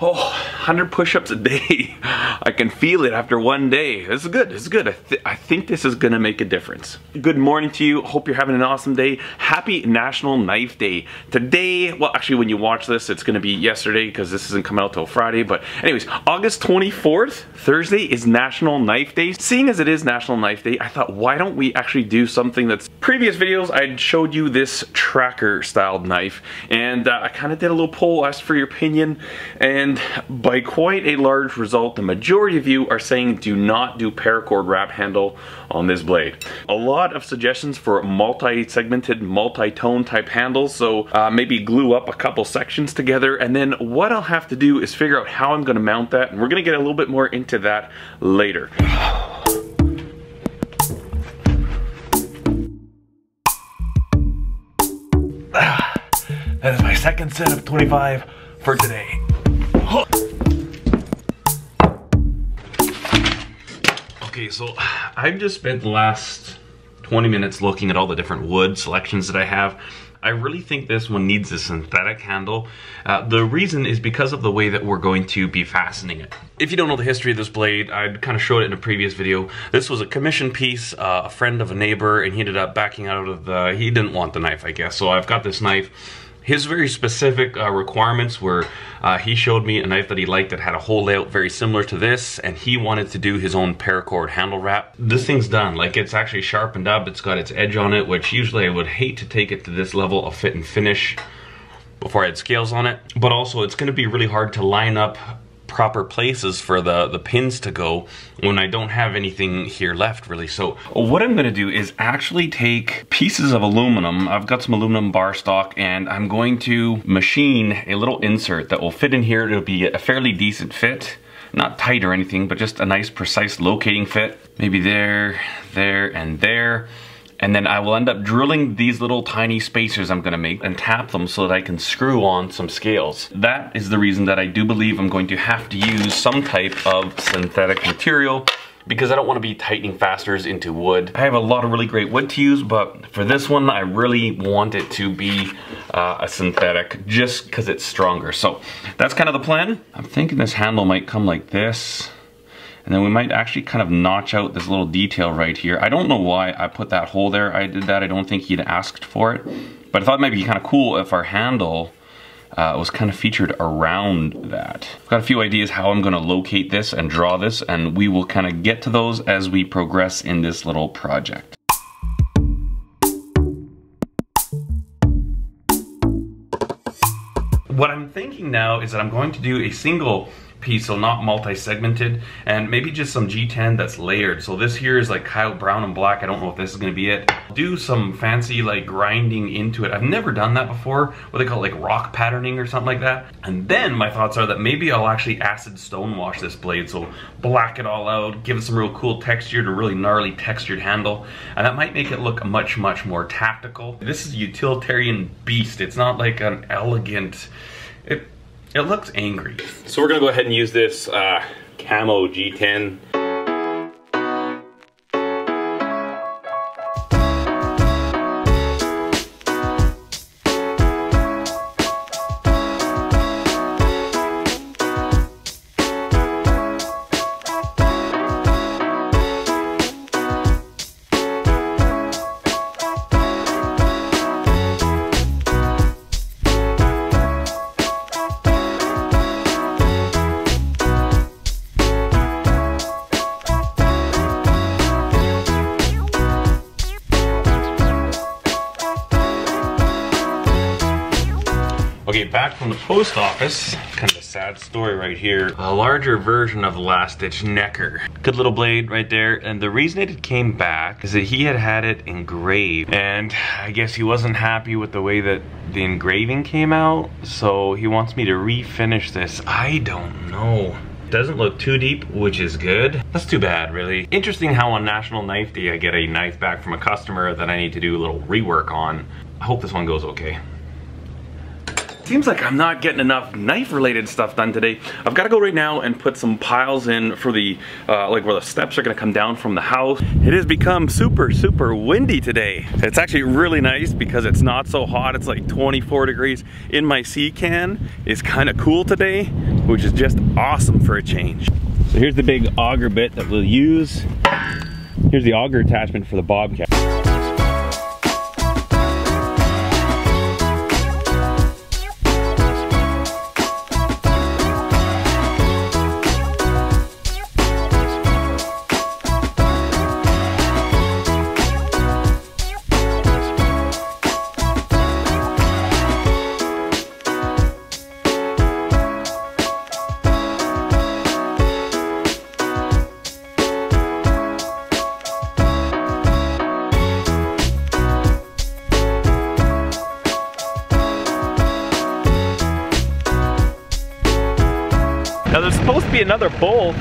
Oh, 100 push-ups a day. I can feel it after one day. This is good, this is good. I, th I, think this is gonna make a difference. Good morning to you. Hope you're having an awesome day. Happy National Knife Day. Today, well actually when you watch this, it's gonna be yesterday because this isn't coming out till Friday. But anyways, August 24th, Thursday is National Knife Day. Seeing as it is National Knife Day, I thought why don't we actually do something that's previous videos I showed you this tracker styled knife and uh, I kind of did a little poll, asked for your opinion and and quite a large result, the majority of you are saying do not do paracord wrap handle on this blade. A lot of suggestions for multi-segmented, multi-tone type handles, so uh, maybe glue up a couple sections together, and then what I'll have to do is figure out how I'm gonna mount that, and we're gonna get a little bit more into that later. That is my second set of 25 for today. Okay, so I've just spent the last 20 minutes looking at all the different wood selections that I have. I really think this one needs a synthetic handle. Uh, the reason is because of the way that we're going to be fastening it. If you don't know the history of this blade, I kind of showed it in a previous video. This was a commission piece, uh, a friend of a neighbor, and he ended up backing out of the, he didn't want the knife, I guess. So I've got this knife his very specific uh, requirements were uh, he showed me a knife that he liked that had a hole layout very similar to this and he wanted to do his own paracord handle wrap. This thing's done, like it's actually sharpened up, it's got its edge on it, which usually I would hate to take it to this level of fit and finish before I had scales on it. But also it's gonna be really hard to line up proper places for the, the pins to go when I don't have anything here left really. So what I'm gonna do is actually take pieces of aluminum. I've got some aluminum bar stock and I'm going to machine a little insert that will fit in here. It'll be a fairly decent fit not tight or anything, but just a nice precise locating fit. Maybe there, there, and there. And then I will end up drilling these little tiny spacers I'm gonna make and tap them so that I can screw on some scales. That is the reason that I do believe I'm going to have to use some type of synthetic material because I don't want to be tightening fasteners into wood. I have a lot of really great wood to use, but for this one, I really want it to be uh, a synthetic just because it's stronger. So that's kind of the plan. I'm thinking this handle might come like this. And then we might actually kind of notch out this little detail right here. I don't know why I put that hole there. I did that. I don't think he'd asked for it. But I thought it might be kind of cool if our handle uh, was kind of featured around that. I've got a few ideas how I'm gonna locate this and draw this and we will kind of get to those as we progress in this little project. What I'm thinking now is that I'm going to do a single piece, so not multi-segmented, and maybe just some G10 that's layered. So this here is like coyote brown and black. I don't know if this is gonna be it. Do some fancy like grinding into it. I've never done that before, what they call like rock patterning or something like that. And then my thoughts are that maybe I'll actually acid stone wash this blade. So black it all out, give it some real cool texture to really gnarly textured handle. And that might make it look much, much more tactical. This is a utilitarian beast. It's not like an elegant, it, it looks angry. So we're gonna go ahead and use this uh, Camo G10 back from the post office, kind of a sad story right here. A larger version of the last ditch necker. Good little blade right there. And the reason it came back is that he had had it engraved. And I guess he wasn't happy with the way that the engraving came out. So he wants me to refinish this. I don't know doesn't look too deep, which is good. That's too bad, really. Interesting how on National Knife Day I get a knife back from a customer that I need to do a little rework on. I hope this one goes okay. Seems like I'm not getting enough knife related stuff done today. I've got to go right now and put some piles in for the, uh, like where the steps are going to come down from the house. It has become super, super windy today. It's actually really nice because it's not so hot. It's like 24 degrees. In my sea can It's kind of cool today, which is just awesome for a change. So here's the big auger bit that we'll use. Here's the auger attachment for the Bobcat. Now there's supposed to be another bolt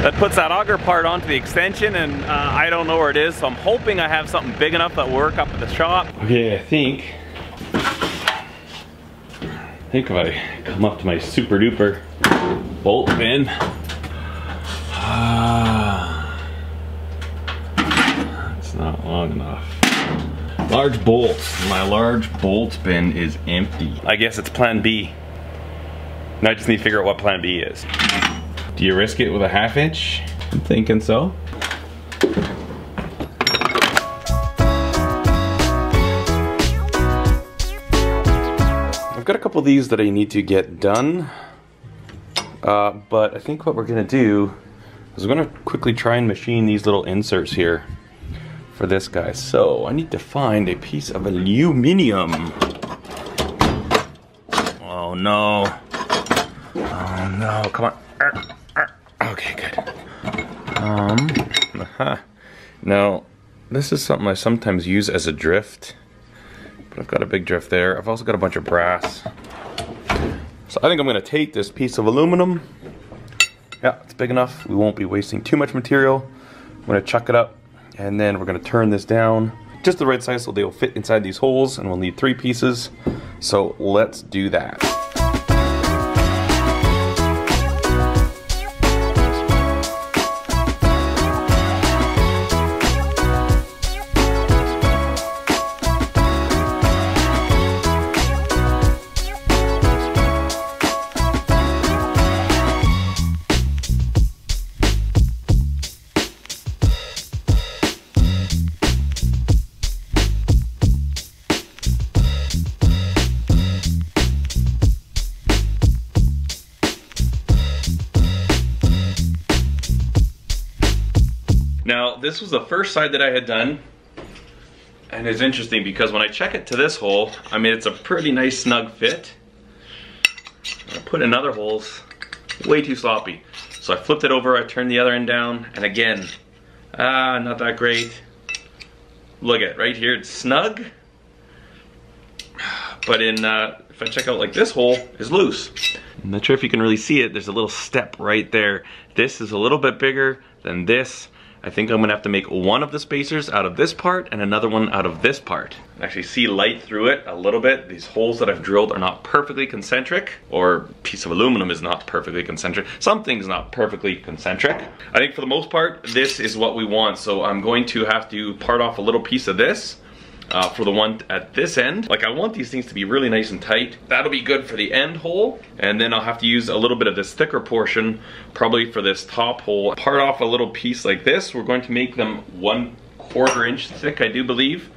that puts that auger part onto the extension and uh, I don't know where it is so I'm hoping I have something big enough that will work up at the shop. Okay, I think, I think if I come up to my super duper bolt bin, uh, it's not long enough. Large bolts, my large bolt bin is empty. I guess it's plan B. Now I just need to figure out what plan B is. Do you risk it with a half inch? I'm thinking so. I've got a couple of these that I need to get done. Uh, but I think what we're gonna do is we're gonna quickly try and machine these little inserts here for this guy. So I need to find a piece of aluminum. Oh no. Oh no, come on. Okay, good. Um, aha. Now, this is something I sometimes use as a drift, but I've got a big drift there. I've also got a bunch of brass. So I think I'm gonna take this piece of aluminum. Yeah, it's big enough. We won't be wasting too much material. I'm gonna chuck it up, and then we're gonna turn this down just the right size so they'll fit inside these holes, and we'll need three pieces. So let's do that. This was the first side that I had done. And it's interesting because when I check it to this hole, I mean, it's a pretty nice snug fit. I put in other holes, way too sloppy. So I flipped it over, I turned the other end down, and again, ah, not that great. Look at right here, it's snug. But in, uh, if I check out like this hole, is loose. I'm not sure if you can really see it, there's a little step right there. This is a little bit bigger than this. I think I'm gonna have to make one of the spacers out of this part and another one out of this part. Actually see light through it a little bit. These holes that I've drilled are not perfectly concentric, or piece of aluminum is not perfectly concentric. Something's not perfectly concentric. I think for the most part, this is what we want. So I'm going to have to part off a little piece of this uh, for the one at this end. Like I want these things to be really nice and tight. That'll be good for the end hole. And then I'll have to use a little bit of this thicker portion, probably for this top hole. Part off a little piece like this. We're going to make them one quarter inch thick, I do believe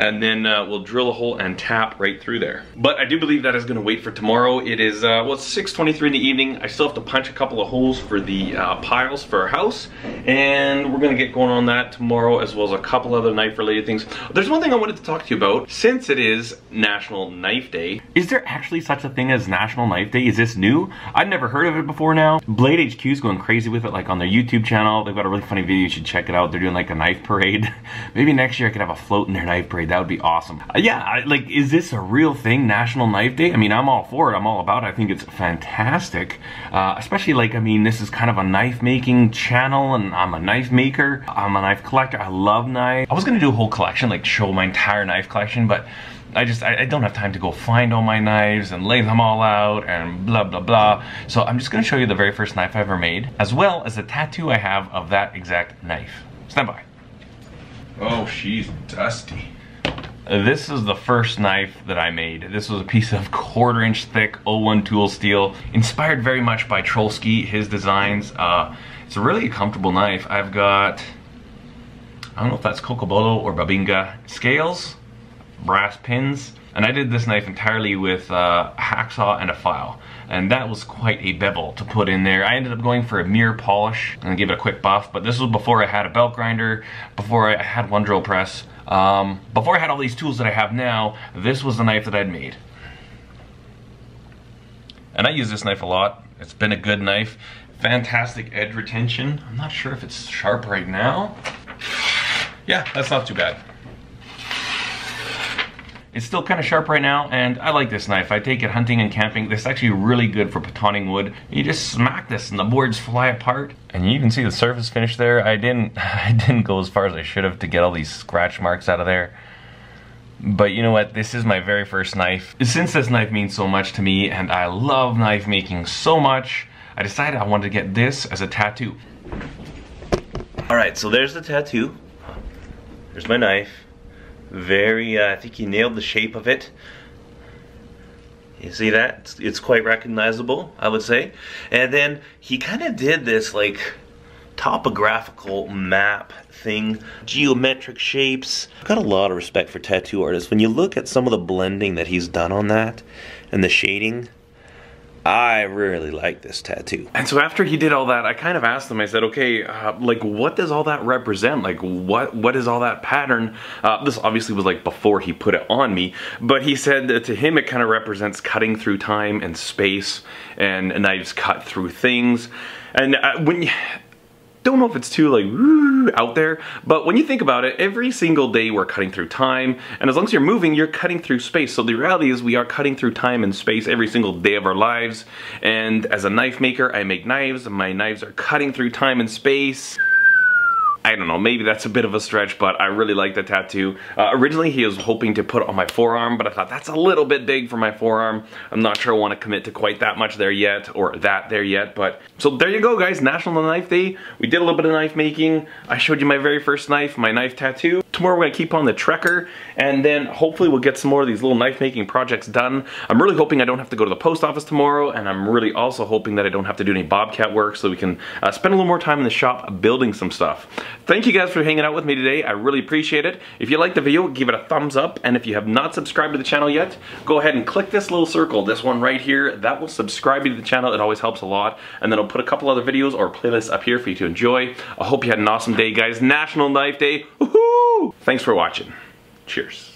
and then uh, we'll drill a hole and tap right through there. But I do believe that is gonna wait for tomorrow. It is, uh, well, it's 6.23 in the evening. I still have to punch a couple of holes for the uh, piles for our house, and we're gonna get going on that tomorrow, as well as a couple other knife-related things. There's one thing I wanted to talk to you about. Since it is National Knife Day, is there actually such a thing as National Knife Day? Is this new? I've never heard of it before now. Blade HQ is going crazy with it, like on their YouTube channel. They've got a really funny video, you should check it out. They're doing like a knife parade. Maybe next year I could have a float in their knife parade that would be awesome. Uh, yeah, I, like, is this a real thing, National Knife Day? I mean, I'm all for it. I'm all about it. I think it's fantastic. Uh, especially, like, I mean, this is kind of a knife making channel, and I'm a knife maker. I'm a knife collector. I love knives. I was gonna do a whole collection, like, show my entire knife collection, but I just, I, I, don't have time to go find all my knives and lay them all out and blah, blah, blah. So I'm just gonna show you the very first knife I ever made, as well as the tattoo I have of that exact knife. Stand by. Oh, she's dusty. This is the first knife that I made. This was a piece of quarter inch thick O1 tool steel, inspired very much by Trolsky, his designs. Uh, it's a really comfortable knife. I've got, I don't know if that's Cocobolo or Bubinga scales, brass pins, and I did this knife entirely with uh, a hacksaw and a file. And that was quite a bevel to put in there. I ended up going for a mirror polish and give it a quick buff, but this was before I had a belt grinder, before I had one drill press. Um, before I had all these tools that I have now, this was the knife that I'd made. And I use this knife a lot. It's been a good knife. Fantastic edge retention. I'm not sure if it's sharp right now. Yeah, that's not too bad. It's still kind of sharp right now, and I like this knife. I take it hunting and camping. This is actually really good for batoning wood. You just smack this and the boards fly apart. And you can see the surface finish there. I didn't, I didn't go as far as I should have to get all these scratch marks out of there. But you know what, this is my very first knife. Since this knife means so much to me, and I love knife making so much, I decided I wanted to get this as a tattoo. All right, so there's the tattoo. There's my knife. Very, uh, I think he nailed the shape of it. You see that? It's, it's quite recognizable, I would say. And then he kind of did this like topographical map thing, geometric shapes. I've got a lot of respect for tattoo artists. When you look at some of the blending that he's done on that and the shading, I really like this tattoo. And so after he did all that, I kind of asked him, I said, okay, uh, like what does all that represent? Like what what is all that pattern? Uh, this obviously was like before he put it on me, but he said that to him it kind of represents cutting through time and space and knives cut through things. And uh, when you, don't know if it's too like out there, but when you think about it, every single day we're cutting through time, and as long as you're moving, you're cutting through space. So the reality is we are cutting through time and space every single day of our lives. And as a knife maker, I make knives, and my knives are cutting through time and space. I don't know, maybe that's a bit of a stretch, but I really like the tattoo. Uh, originally, he was hoping to put on my forearm, but I thought that's a little bit big for my forearm. I'm not sure I want to commit to quite that much there yet, or that there yet, but... So there you go, guys, National Knife Day. We did a little bit of knife making. I showed you my very first knife, my knife tattoo. Tomorrow we're gonna keep on the tracker, and then hopefully we'll get some more of these little knife making projects done. I'm really hoping I don't have to go to the post office tomorrow, and I'm really also hoping that I don't have to do any Bobcat work so we can uh, spend a little more time in the shop building some stuff. Thank you guys for hanging out with me today. I really appreciate it. If you liked the video, give it a thumbs up. And if you have not subscribed to the channel yet, go ahead and click this little circle, this one right here. That will subscribe you to the channel. It always helps a lot. And then I'll put a couple other videos or playlists up here for you to enjoy. I hope you had an awesome day, guys. National Knife Day. Woohoo! Thanks for watching. Cheers.